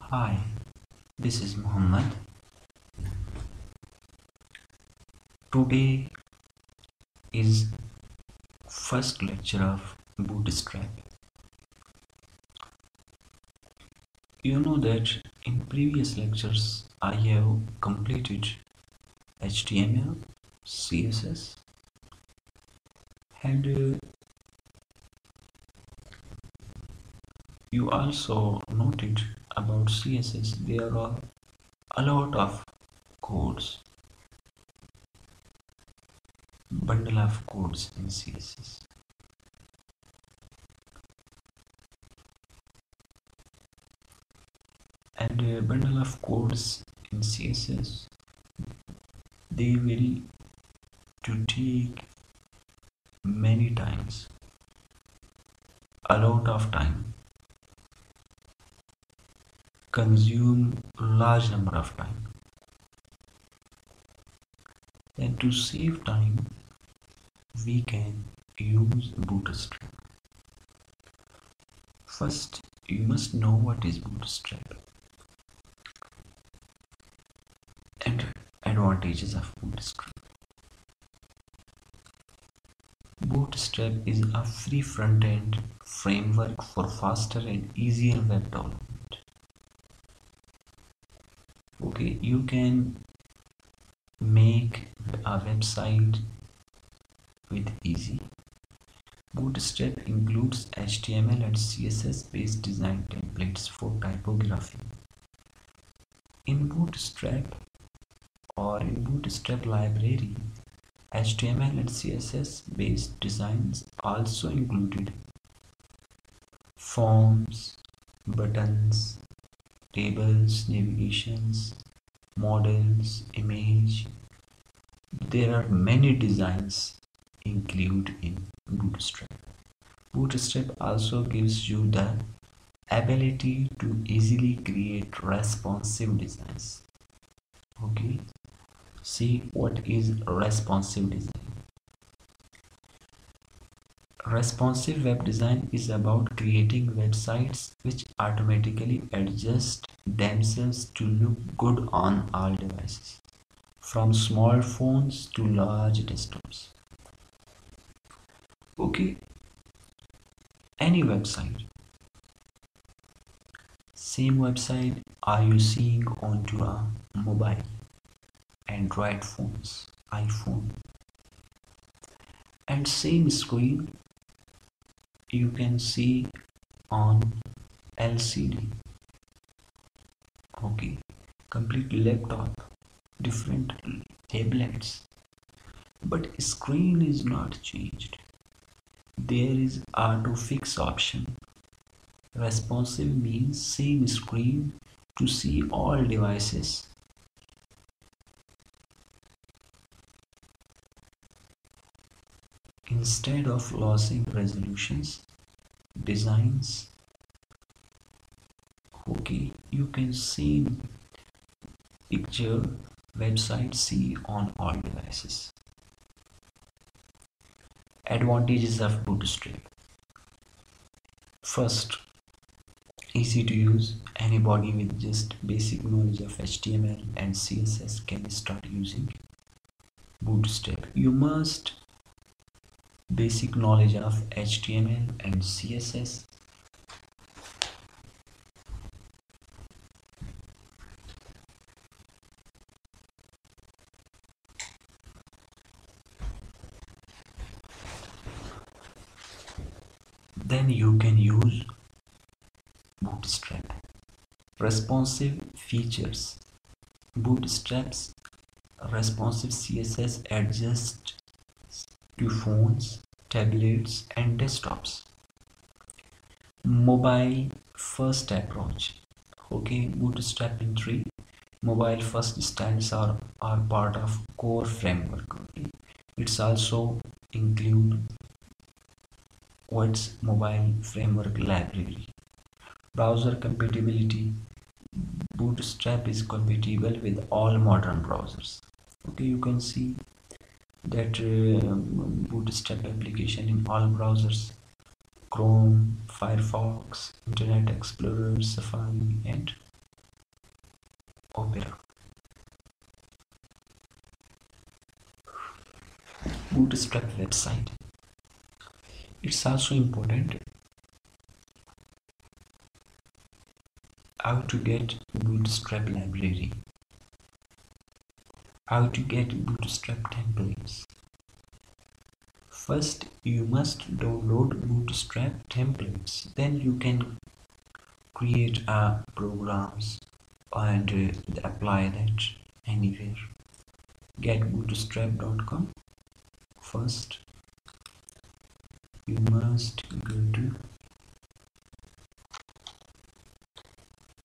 Hi, this is Muhammad. Today is first lecture of Bootstrap. You know that in previous lectures I have completed HTML, CSS and uh, you also noted about css there are a lot of codes bundle of codes in css and a bundle of codes in css they will to take many times a lot of time consume large number of time. And to save time we can use bootstrap. First you must know what is bootstrap. And advantages of bootstrap. Bootstrap is a free front-end framework for faster and easier web development okay you can make a website with easy. Bootstrap includes html and css based design templates for typography. In bootstrap or in bootstrap library html and css based designs also included forms buttons tables navigations modals image. There are many designs included in bootstrap. Bootstrap also gives you the ability to easily create responsive designs. Okay. See what is responsive design responsive web design is about creating websites which automatically adjust themselves to look good on all devices, from small phones to large desktops. Okay, any website. Same website are you seeing on your mobile, Android phones, iPhone, and same screen you can see on LCD okay complete laptop different tablets but screen is not changed. There is auto fix option. Responsive means same screen to see all devices instead of losing resolutions designs okay you can see picture website see on all devices. Advantages of bootstrap first easy to use. Anybody with just basic knowledge of html and css can start using bootstrap you must basic knowledge of html and css then you can use bootstrap. Responsive features. Bootstraps responsive css adjusts to phones tablets and desktops. Mobile first approach. Okay bootstrap in 3 mobile first styles are, are part of core framework okay. It's also include what's mobile framework library. Browser compatibility. Bootstrap is compatible with all modern browsers. Okay you can see that um, bootstrap application in all browsers Chrome, Firefox, Internet Explorer, Safari and Opera. Bootstrap website. It's also important how to get Bootstrap library. How to get Bootstrap templates. First, you must download Bootstrap templates. Then you can create uh, programs and uh, apply that anywhere. Get bootstrap.com. First, you must go to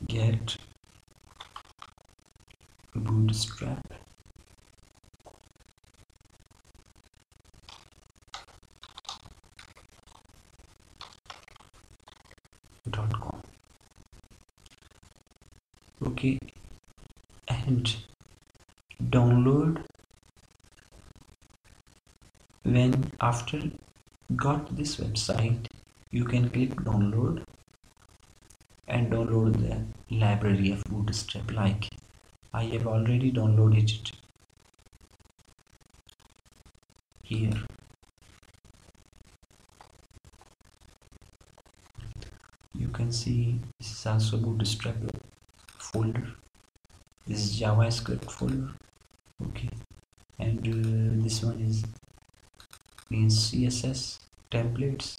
get bootstrap dot com okay and download when after got this website you can click download and download the library of bootstrap like I have already downloaded it here. You can see this is also bootstrap folder this is javascript folder. Okay. And uh, this one is means css templates.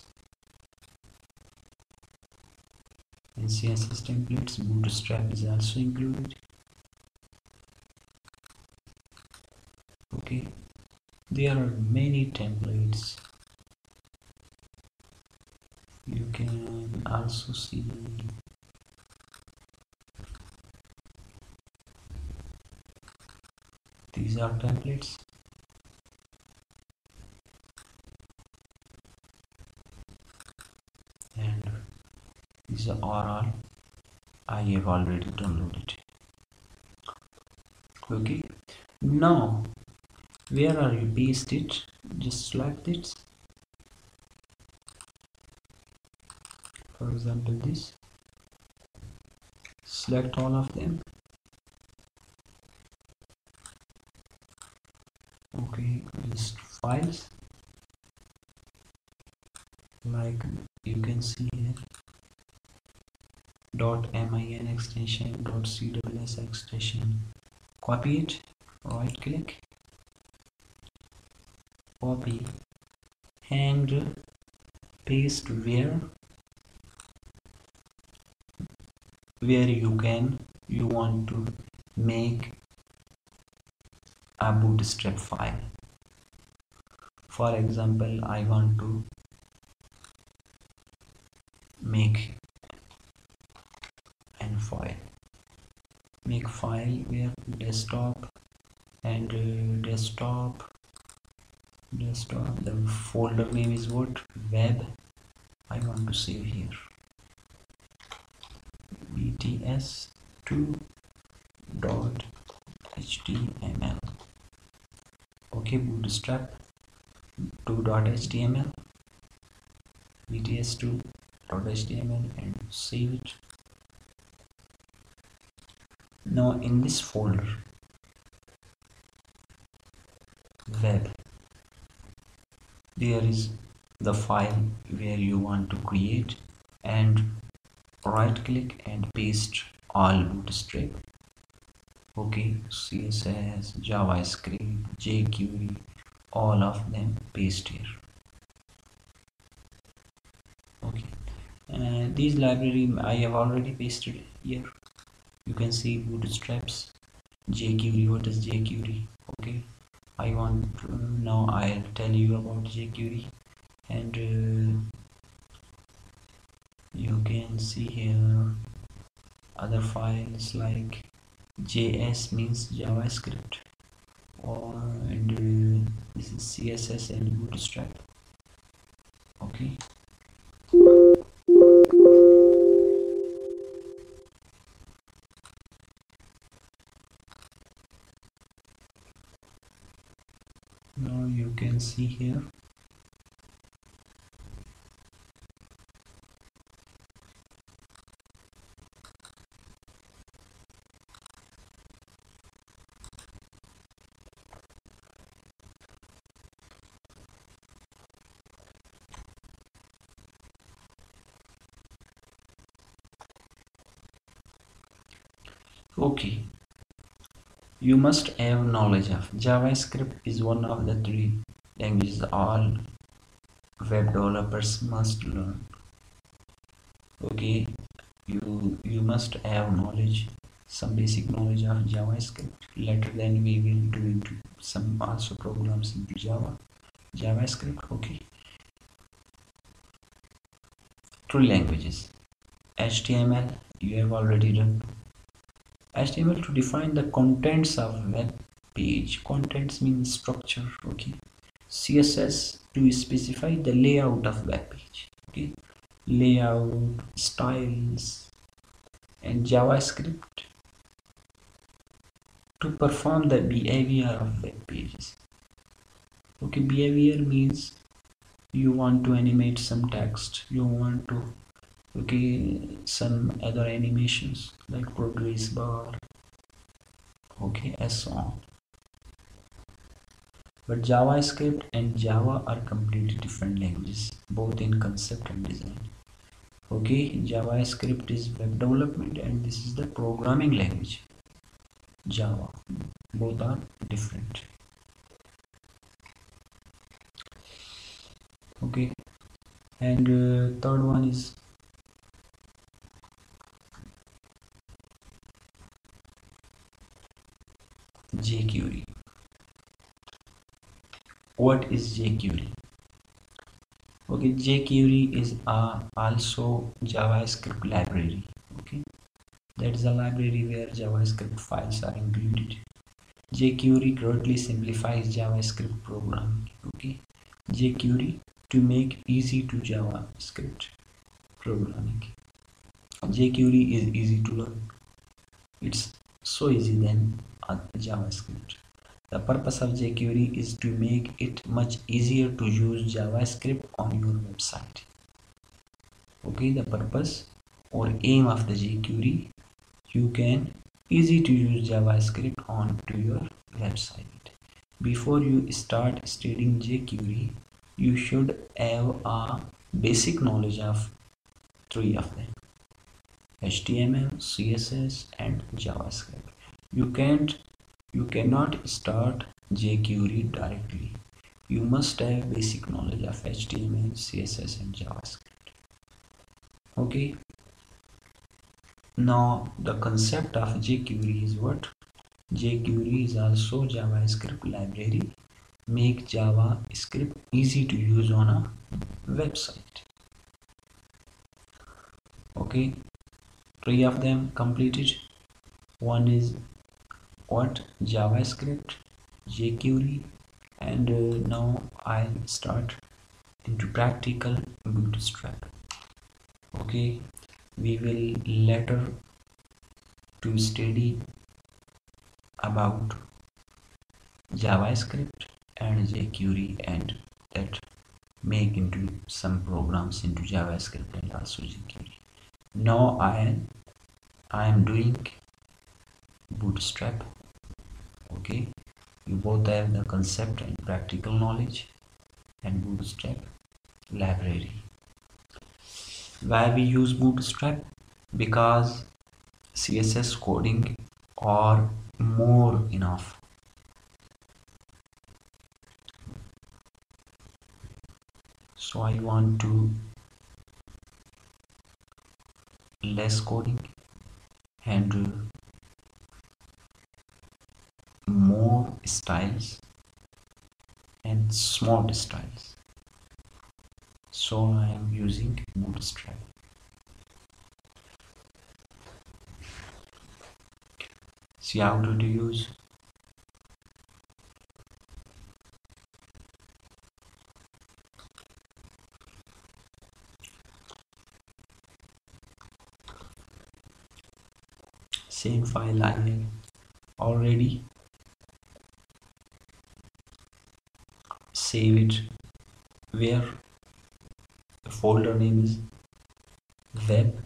In css templates bootstrap is also included. Okay. There are many templates. You can also see these are templates. And these are all I have already downloaded. Okay. Now where are you paste it? Just like this. For example this. Select all of them okay just files. Like you can see here. Dot min extension dot cws extension. Copy it. Right click copy. And paste where? Where you can. You want to make a bootstrap file for example I want to make an file. Make file where desktop and uh, desktop desktop the folder name is what? Web. I want to save here. Bts2 dot html okay bootstrap 2.html bts2.html and save it. Now in this folder web there is the file where you want to create and right click and paste all bootstrap okay css javascript jquery all of them paste here. Okay. And these library i have already pasted here. You can see bootstraps jquery what is jquery? Okay. I want to, now i'll tell you about jquery. And uh, you can see here other files like JS means JavaScript. Or and uh, this is CSS and Bootstrap okay. Now you can see here okay. You must have knowledge of javascript is one of the three languages all web developers must learn. Okay. You you must have knowledge some basic knowledge of javascript. Later then we will do into some also programs in java javascript. Okay. Three languages. Html you have already done html to define the contents of web page contents means structure okay? Css to specify the layout of web page okay? Layout styles and javascript to perform the behavior of web pages. Okay behavior means you want to animate some text you want to okay some other animations like progress bar. Okay and so on but javascript and java are completely different languages both in concept and design. Okay javascript is web development and this is the programming language. Java both are different. Okay and uh, third one is jQuery what is jQuery? Okay jQuery is a also javascript library okay? That is a library where javascript files are included. jQuery greatly simplifies javascript programming okay? jQuery to make easy to javascript programming. jQuery is easy to learn. It's so easy than javascript the purpose of jQuery is to make it much easier to use JavaScript on your website. Okay, the purpose or aim of the jQuery, you can easy to use JavaScript on to your website. Before you start studying jQuery, you should have a basic knowledge of three of them. HTML, CSS and JavaScript. You can't you cannot start jQuery directly. You must have basic knowledge of HTML, CSS and JavaScript. Okay. Now the concept of jQuery is what? jQuery is also JavaScript library. Make JavaScript easy to use on a website. Okay. Three of them completed. One is what javascript jquery and uh, now i'll start into practical bootstrap. Okay we will later to study about javascript and jquery and that make into some programs into javascript and also jquery. Now i i am doing bootstrap okay you both have the concept and practical knowledge and bootstrap library. Why we use bootstrap? Because css coding are more enough so i want to less coding and more styles and smart styles. So I am using bootstrap see how to use? Same file I already save it where the folder name is web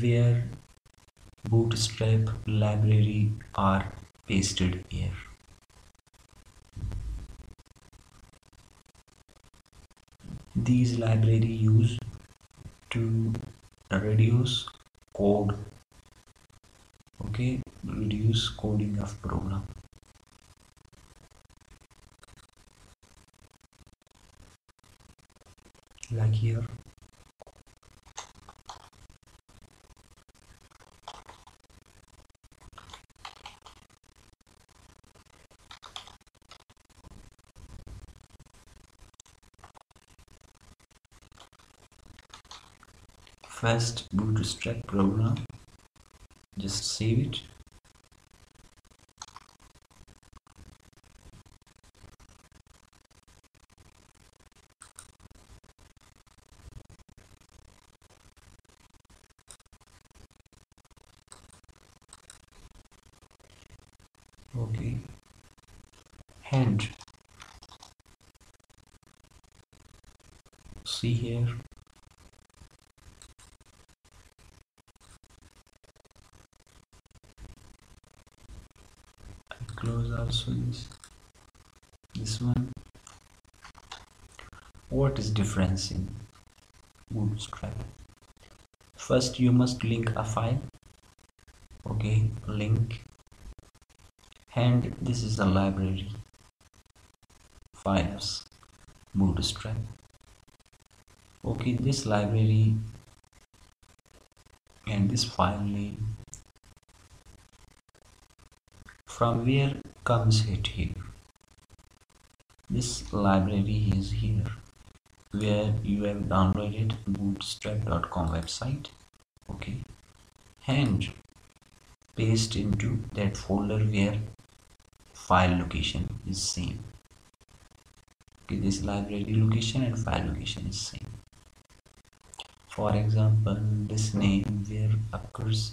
where bootstrap library are pasted here. These library use to reduce code okay? Reduce coding of program like here. First bootstrap program. Just save it okay hand see here I close also this this one what is difference in bootstrap first you must link a file. Okay link. And this is the library files bootstrap okay this library and this file name. From where comes it here? This library is here where you have downloaded bootstrap.com website okay? And paste into that folder where file location is same. Okay this library location and file location is same. For example this name where occurs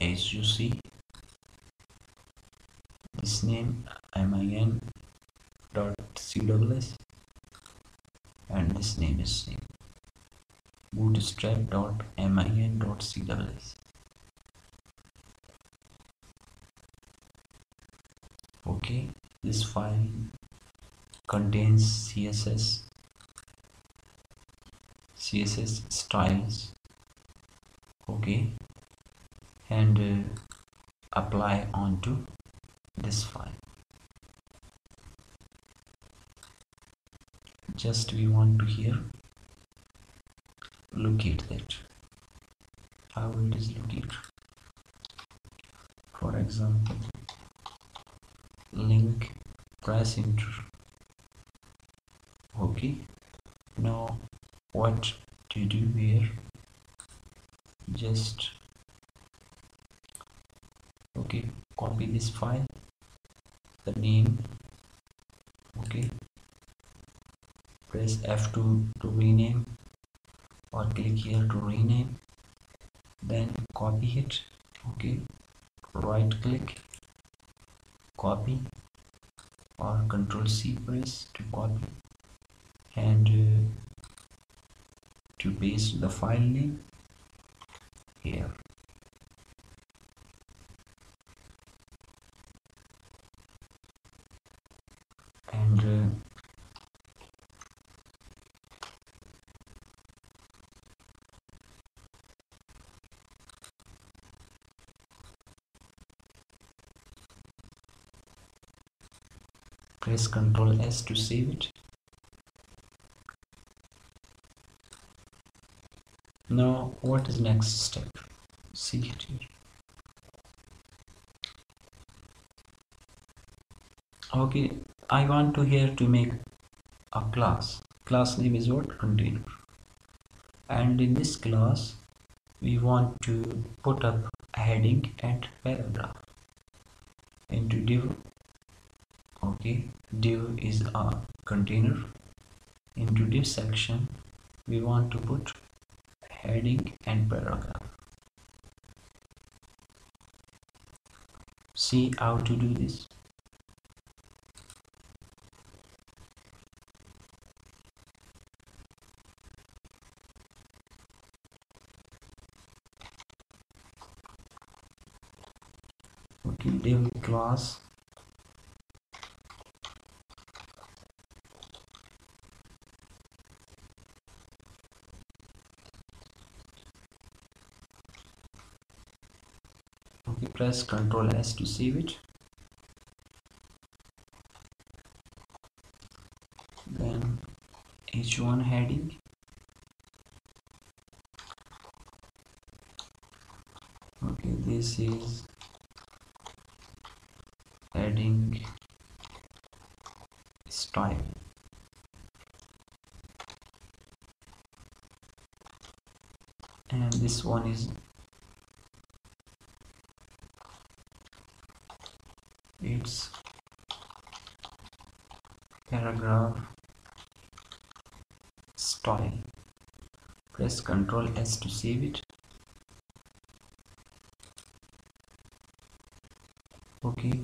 as you see this name min cws and this name is same bootstrap dot min dot cws okay this file contains css css styles. Okay and uh, apply onto this file just we want to here locate that. How it is located for example link press enter okay. Now what to do here? Just okay copy this file the name okay press F2 to rename or click here to rename. Then copy it okay. Right click copy or control C press to copy and uh, to paste the file name here and uh, press ctrl s to save it. Now what is next step? See it here. Okay i want to here to make a class. Class name is what? Container. And in this class we want to put up a heading and paragraph into div okay div is a container. Into div section we want to put heading and paragraph. See how to do this? Okay div class press ctrl s to save it then h1 heading. Okay this is heading style. And this one is paragraph. Style. Press ctrl s to save it. Okay.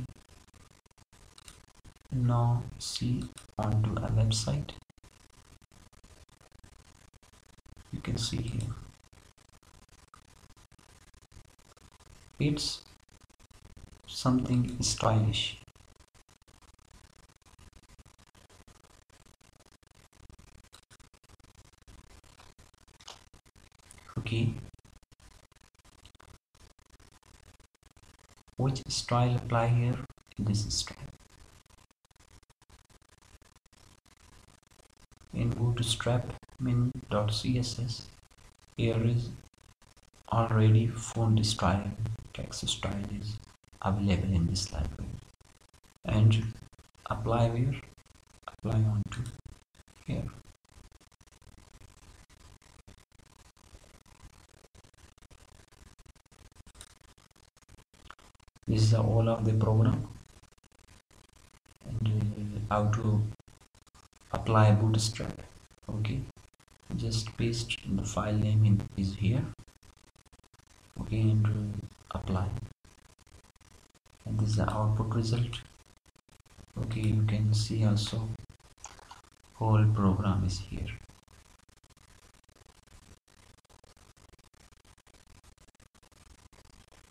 Now see onto a website. You can see here. It's something stylish. Okay. Which style apply here this style in bootstrap min.css here is already font style text style is available in this library. And apply where? Apply onto here. This is all of the program. And uh, how to apply bootstrap okay. Just paste the file name in is here. Okay and uh, apply is the output result. Okay you can see also whole program is here.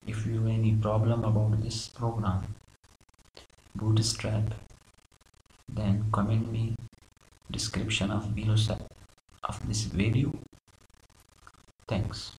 If you have any problem about this program bootstrap then comment me description of below of this video. Thanks